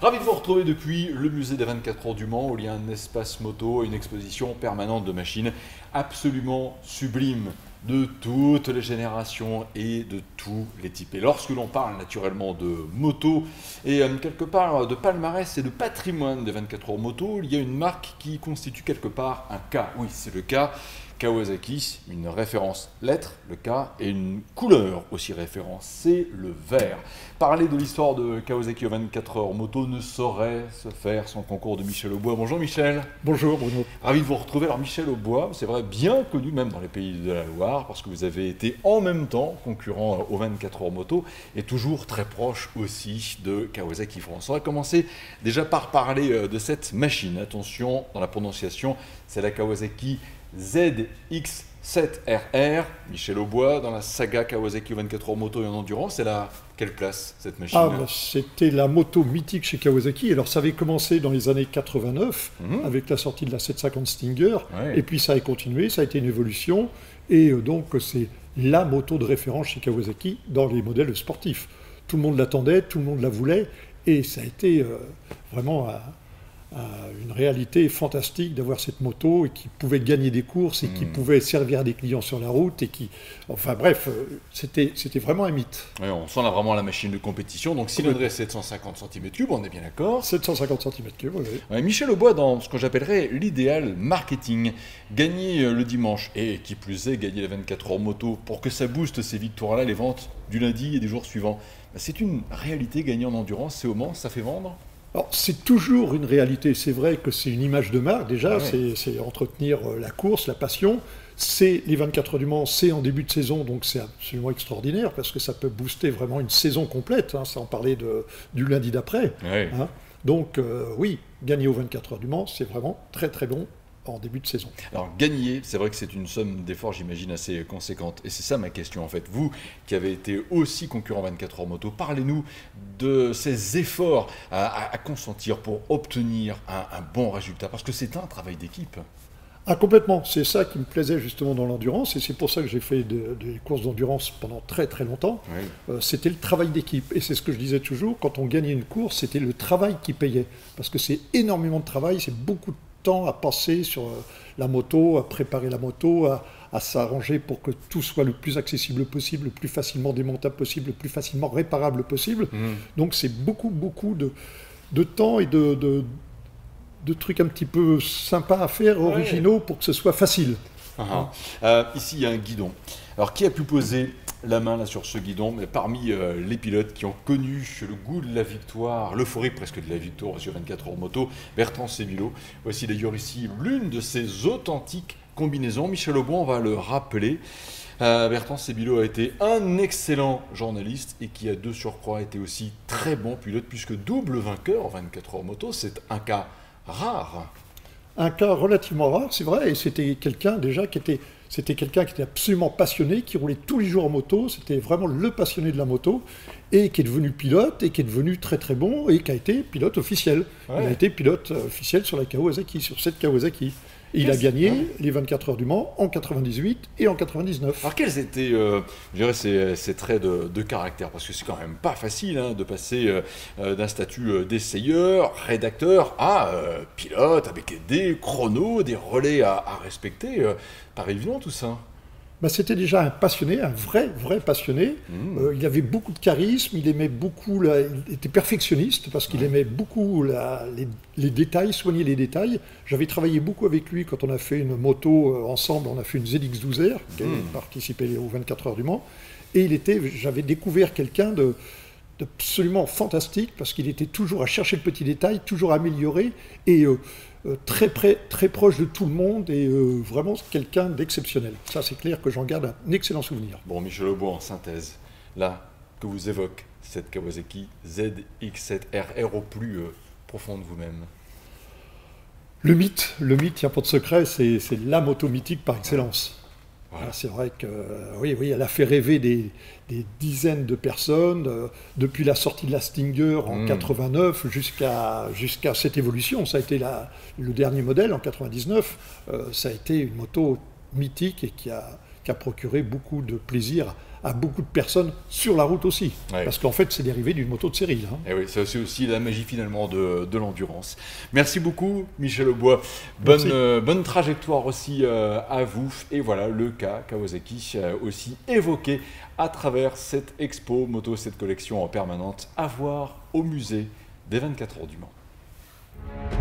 Ravi de vous retrouver depuis le musée des 24 heures du Mans, où il y a un espace moto, une exposition permanente de machines absolument sublime de toutes les générations et de tous les types. Et lorsque l'on parle naturellement de moto et euh, quelque part de palmarès et de patrimoine des 24 heures moto, il y a une marque qui constitue quelque part un cas. Oui, c'est le cas Kawasaki, une référence lettre, le cas, et une couleur aussi référence, c'est le vert. Parler de l'histoire de Kawasaki aux 24 heures moto ne saurait se faire sans concours de Michel Aubois. Bonjour Michel. Bonjour Bruno. Ravi de vous retrouver. Alors Michel Aubois, c'est vrai, bien connu même dans les pays de la Loire, parce que vous avez été en même temps concurrent aux 24 heures moto et toujours très proche aussi de Kawasaki France. On va commencer déjà par parler euh, de cette machine. Attention dans la prononciation, c'est la Kawasaki ZX7RR, Michel Aubois, dans la saga Kawasaki 24 heures moto et en endurance, c'est la quelle place cette machine ah, bah, C'était la moto mythique chez Kawasaki. Alors ça avait commencé dans les années 89 mhm. avec la sortie de la 750 Stinger, et puis ça a continué, ça a été une évolution, et euh, donc c'est la moto de référence chez Kawasaki dans les modèles sportifs. Tout le monde l'attendait, tout le monde la voulait, et ça a été euh, vraiment une réalité fantastique d'avoir cette moto et qui pouvait gagner des courses et qui hmm. pouvait servir des clients sur la route et qui, enfin bref, euh, c'était c'était vraiment un mythe. on sent là vraiment la machine de compétition. Donc cylindrée 750 cm3, on est bien d'accord 750 cm3, oui. Michel Aubois dans ce que j'appellerais l'idéal marketing, gagner euh, le dimanche et qui plus est gagner la 24 heures moto pour que ça booste ces victoires-là, les ventes du lundi et des jours suivants. C'est une réalité gagner en endurance, c'est au Mans, ça fait vendre c'est toujours une réalité. C'est vrai que c'est une image de marque, déjà, ah c'est entretenir euh, la course, la passion. C'est les 24 heures du Mans, c'est en début de saison, donc c'est absolument extraordinaire parce que ça peut booster vraiment une saison complète, hein, sans parler de, du lundi d'après. Hein. Donc, euh, oui, gagner aux 24 heures du Mans, c'est vraiment très très bon en début de saison. Alors gagner, c'est vrai que c'est une somme d'efforts, j'imagine, assez conséquente. Et c'est ça ma question en fait. Vous qui avez été aussi concurrent 24 heures moto, parlez-nous de ces efforts à, consentir pour obtenir un, bon résultat. Parce que c'est un travail d'équipe. Ah, complètement. C'est ça qui me plaisait justement dans l'endurance, et c'est pour ça que j'ai fait des courses d'endurance pendant très très longtemps. Euh, c'était le travail d'équipe, et c'est ce que je disais toujours, quand on gagnait une course, c'était le travail qui payait, parce que c'est énormément de travail, c'est beaucoup de temps à passer sur euh, la moto, à préparer la moto, à, s'arranger pour que tout soit le plus accessible possible, le plus facilement démontable possible, le plus facilement réparable possible. Mmh. Donc c'est beaucoup, beaucoup de, de temps et de, de, trucs un petit peu sympas à faire, originaux, pour que ce soit facile. Ah, ah. Euh, ici, il y a un guidon. Alors, qui a pu poser la main là sur ce guidon, mais parmi euh, les pilotes qui ont connu le goût de la victoire, l'euphorie presque de la victoire sur 24 heures moto, Bertrand Sévilo. Voici d'ailleurs ici l'une de ses authentiques combinaisons. Michel Aubon va le rappeler. Euh, Bertrand Sébilo a été un excellent journaliste et qui a de surcroît été aussi très bon pilote puisque double vainqueur en 24 heures moto, c'est un cas rare. Un cas relativement rare, c'est vrai, et c'était quelqu'un déjà qui était c'était quelqu'un qui était absolument passionné, qui roulait tous les jours en moto, c'était vraiment le passionné de la moto, et qui est devenu pilote, et qui est devenu très très bon, et qui a été pilote officiel. Il a été pilote officiel sur la Kawasaki, sur cette Kawasaki il a gagné les 24 heures du Mans en 98 et en 99. Alors quels étaient, euh, je dirais, ces, traits de, caractère? Parce que c'est quand même pas facile hein, de passer euh, euh, d'un statut d'essayeur, rédacteur, à pilote, avec des chronos, des relais à, à respecter. pas évident tout ça. Bah, c'était déjà un passionné, un vrai, vrai passionné. Mmh. Euh, il avait beaucoup de charisme, il aimait beaucoup, il était perfectionniste parce qu'il aimait beaucoup les, détails, soigner les détails. J'avais travaillé beaucoup avec lui quand on a fait une moto euh, ensemble, on a fait une ZX12R, qui a mmh. participé aux 24 heures du Mans. Et il était, j'avais découvert quelqu'un de, absolument fantastique parce qu'il était toujours à chercher le petit détail, toujours à améliorer. Et euh, euh, très, près, très proche de tout le monde et euh, vraiment quelqu'un d'exceptionnel. Ça, c'est clair que j'en garde un excellent souvenir. Bon, Michel Lebeau, en synthèse, là, que vous évoque cette Kawasaki ZX7RR au plus euh, profond de vous-même Le mythe, le mythe, il n'y a pas de secret, c'est la moto mythique par excellence. Ah, c'est vrai que oui, oui, elle a fait rêver des, dizaines de personnes euh, depuis la sortie de la Stinger en 89 hmm. jusqu'à jusqu'à cette évolution. Ça a été le dernier modèle en 99. Euh, ça a été une moto mythique et qui a, qui a procuré beaucoup de plaisir à beaucoup de personnes sur la route aussi. Parce qu'en fait, c'est dérivé d'une moto de série. Hein. Et eh oui, c'est aussi la magie finalement de, de l'endurance. Merci beaucoup, Michel Aubois. Bonne, euh, bonne trajectoire aussi euh, à vous. Et voilà, le cas Kawasaki euh, aussi évoqué à travers cette expo moto, cette collection en permanente à voir au musée des 24 heures du Mans.